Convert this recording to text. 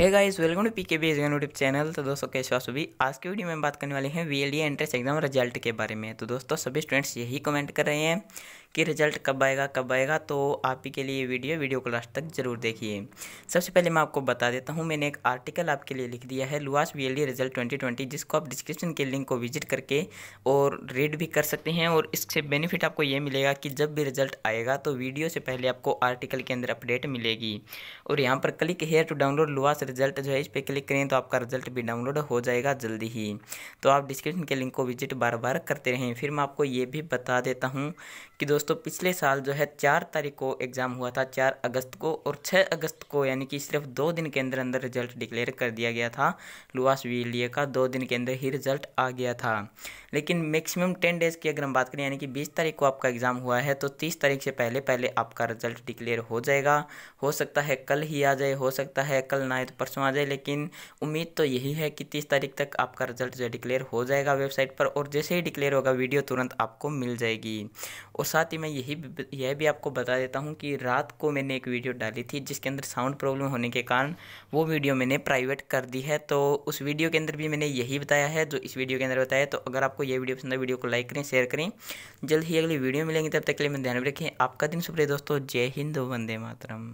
है guys welcome to PK B YouTube channel तो दोस्तों, कैसे हो सभी? आज के वीडियो में बात करने वाले हैं V L entrance exam result के बारे में। तो दोस्तों, सभी स्टूडेंट्स यही कमेंट कर रहे हैं कि रिज़ल्ट कब आएगा कब आएगा तो आप ही के लिए वीडियो वीडियो को लास्ट तक ज़रूर देखिए। सबसे पहले मैं आपको बता देता हूँ, मैंने एक आर्टिकल आपके लिए लिख दिया है, लुआस वी रिज़ल्ट ट्वेंटी जिसको आप डिस्क्रिप्शन के लिंक को विज़िट करके और रीड भी कर सकते हैं और इससे बेनिफिट आपको ये मिलेगा कि जब भी रिज़ल्ट आएगा तो वीडियो से पहले आपको आर्टिकल के अंदर अपडेट मिलेगी। और यहाँ पर क्लिक हेयर टू डाउनलोड लुआस रिज़ल्ट जो है, इस पर क्लिक करें तो आपका रिज़ल्ट भी डाउनलोड हो जाएगा जल्दी ही। तो आप डिस्क्रिप्शन के लिंक को विज़िट बार बार करते रहें। फिर मैं आपको ये भी बता देता हूँ कि दोस्तों, पिछले साल जो है चार तारीख को एग्ज़ाम हुआ था, चार अगस्त को और छः अगस्त को, यानी कि सिर्फ़ दो दिन के अंदर अंदर रिज़ल्ट डिक्लेयर कर दिया गया था। लुआस वीलिए का दो दिन के अंदर ही रिज़ल्ट आ गया था। लेकिन मैक्सिमम टेन डेज़ की अगर हम बात करें, यानी कि बीस तारीख को आपका एग्ज़ाम हुआ है तो तीस तारीख से पहले पहले आपका रिज़ल्ट डिक्लेयर हो जाएगा। हो सकता है कल ही आ जाए, हो सकता है कल ना तो परसों आ जाए, लेकिन उम्मीद तो यही है कि तीस तारीख तक आपका रिज़ल्ट जो डिक्लेयर हो जाएगा वेबसाइट पर और जैसे ही डिक्लेयर होगा, वीडियो तुरंत आपको मिल जाएगी। और साथ ही मैं यही यह भी आपको बता देता हूँ कि रात को मैंने एक वीडियो डाली थी जिसके अंदर साउंड प्रॉब्लम होने के कारण वो वीडियो मैंने प्राइवेट कर दी है। तो उस वीडियो के अंदर भी मैंने यही बताया है, जो इस वीडियो के अंदर बताया तो अगर आपको यह वीडियो पसंद है, वीडियो को लाइक करें, शेयर करें। जल्द ही अगली वीडियो मिलेंगे, तब तक के लिए मैं ध्यान में रखें। आपका दिन सुप्रिय दोस्तों, जय हिंद, वंदे मातरम।